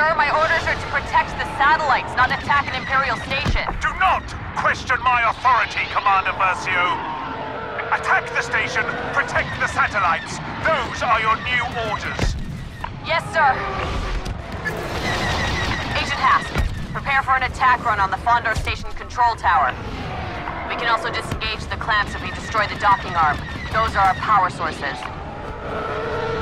Sir, my orders are to protect the satellites, not attack an Imperial station. Do not question my authority, Commander Versio. Attack the station, protect the satellites. Those are your new orders. Yes, sir. Agent Hask, prepare for an attack run on the Fondor Station control tower. We can also disengage the clamps if we destroy the docking arm. Those are our power sources.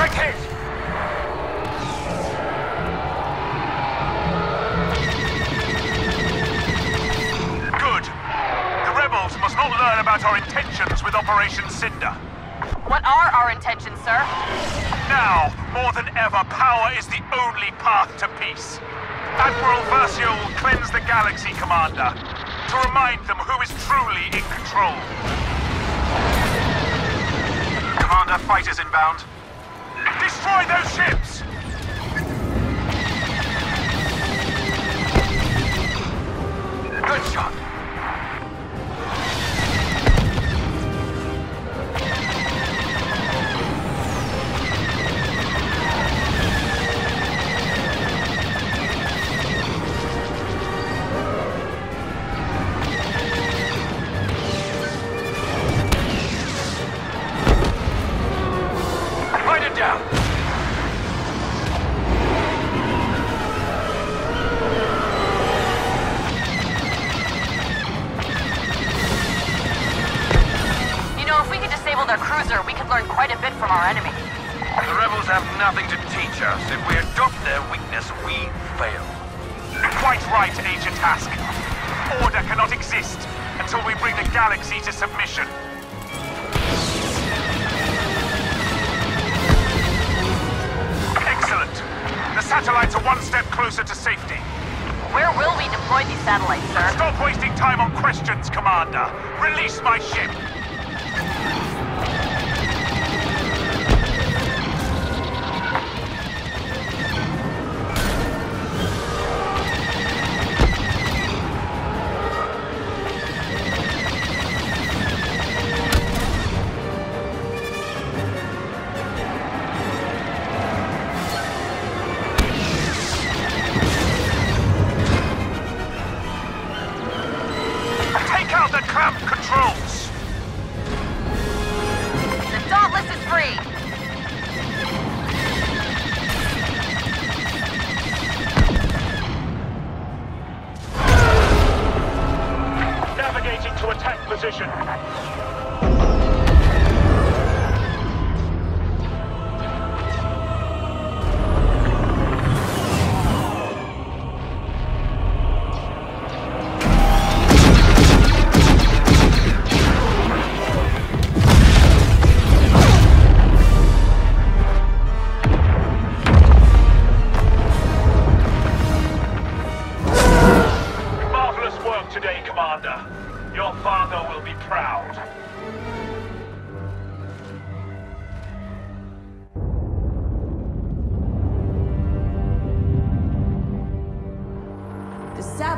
Direct hit! Good. The rebels must not learn about our intentions with Operation Cinder. What are our intentions, sir? Now, more than ever, power is the only path to peace. Admiral Versio will cleanse the galaxy, Commander, to remind them who is truly in control. Commander, fighters inbound. Destroy those ships! Good shot. Cruiser, we could learn quite a bit from our enemy. The rebels have nothing to teach us. If we adopt their weakness, we fail. Quite right, Agent Hask. Order cannot exist until we bring the galaxy to submission. Excellent. The satellites are one step closer to safety. Where will we deploy these satellites, sir? Stop wasting time on questions, Commander. Release my ship. Position.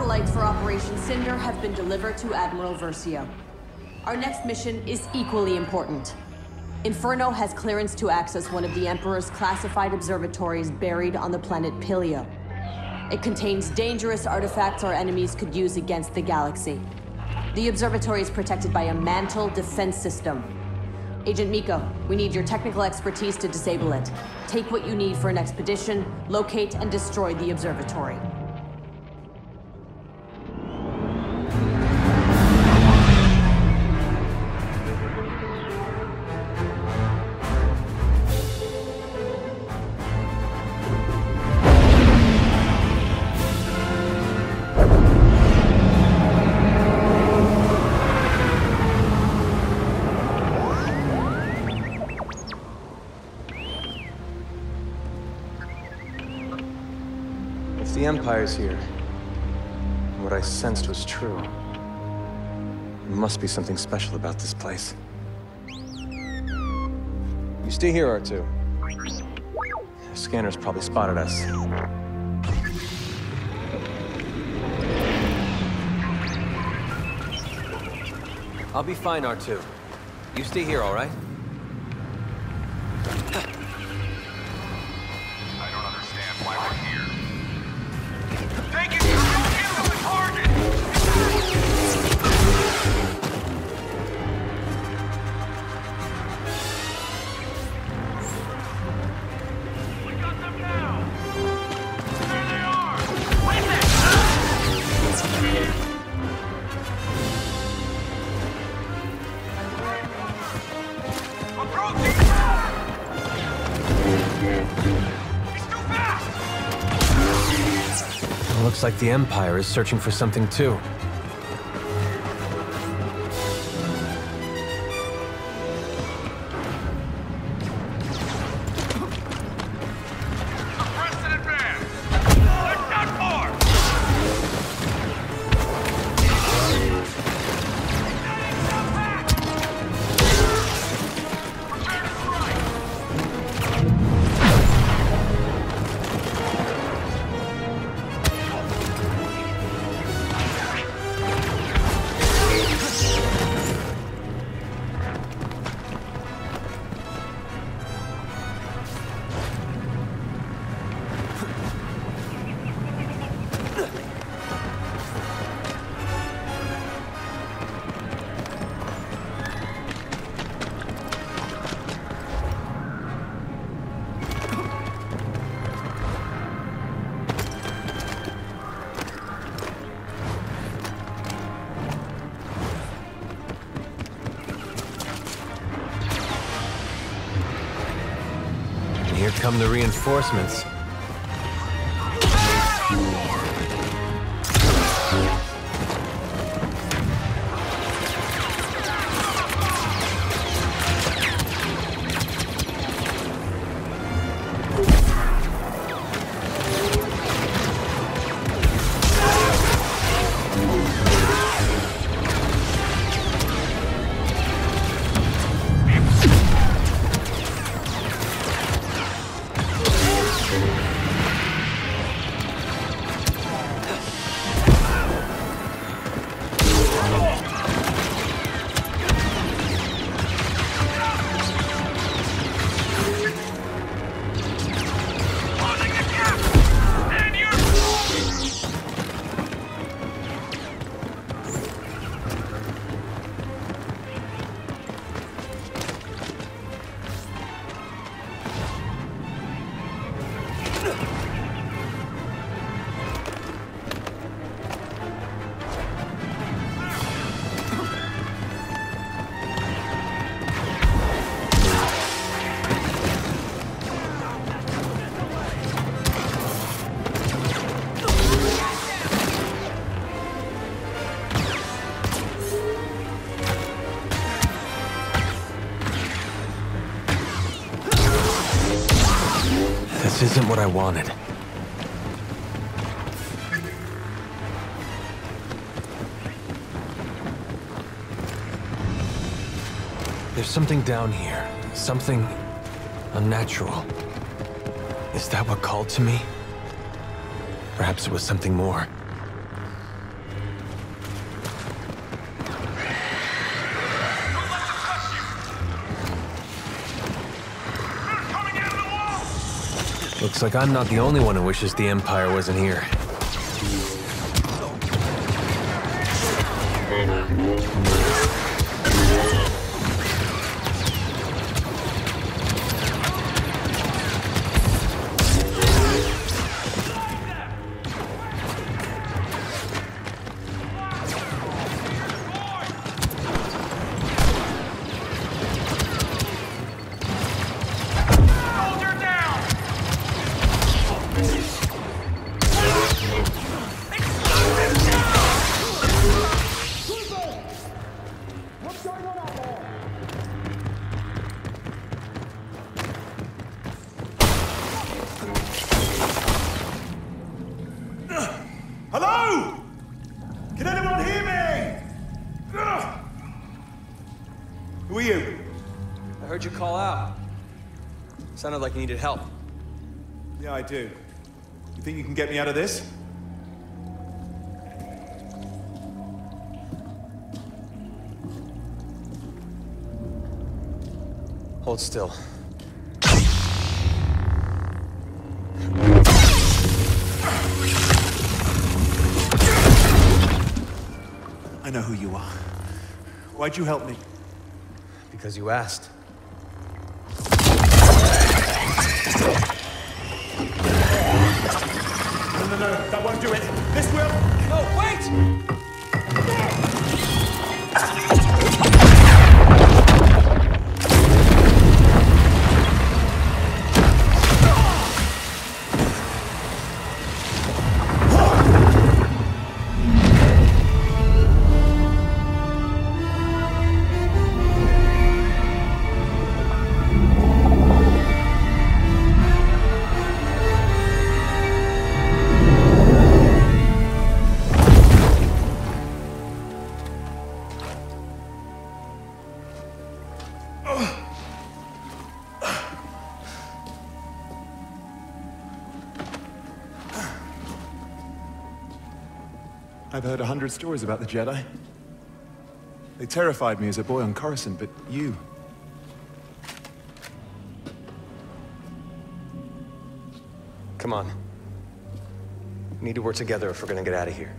Satellites for Operation Cinder have been delivered to Admiral Versio. Our next mission is equally important. Inferno has clearance to access one of the Emperor's classified observatories buried on the planet Pillio. It contains dangerous artifacts our enemies could use against the galaxy. The observatory is protected by a mantle defense system. Agent Meeko, we need your technical expertise to disable it. Take what you need for an expedition, locate and destroy the observatory. If the Empire's here, what I sensed was true. There must be something special about this place. You stay here, R2. The scanner's probably spotted us. I'll be fine, R2. You stay here, all right? Looks like the Empire is searching for something too. And here come the reinforcements. This isn't what I wanted. There's something down here. Something unnatural. Is that what called to me? Perhaps it was something more. Looks like I'm not the only one who wishes the Empire wasn't here. Who are you? I heard you call out. Sounded like you needed help. Yeah, I do. You think you can get me out of this? Hold still. I know who you are. Why'd you help me? Because you asked. No, no, no, that won't do it. This will. No, wait! I've heard a hundred stories about the Jedi. They terrified me as a boy on Coruscant, but you... Come on. We need to work together if we're gonna get out of here.